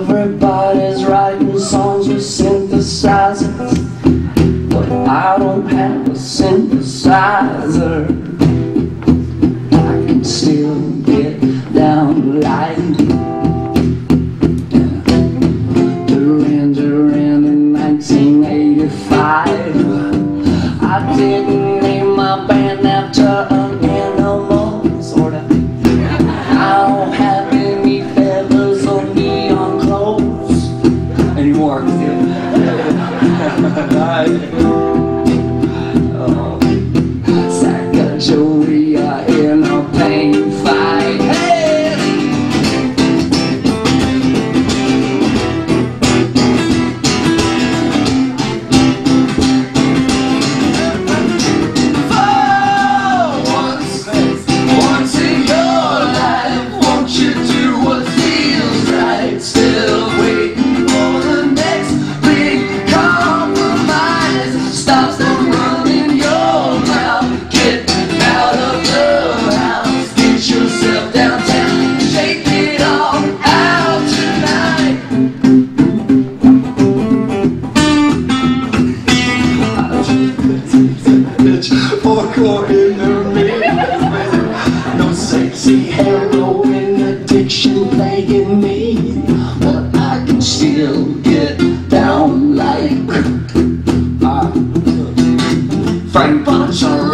Everybody's writing songs with synthesizers But I don't have a synthesizer. I can still get down like Duran Duran in 1985 I didn't Mix. No sexy heroin addiction plaguing me. But I can still get down like uh, Frank Bonzara.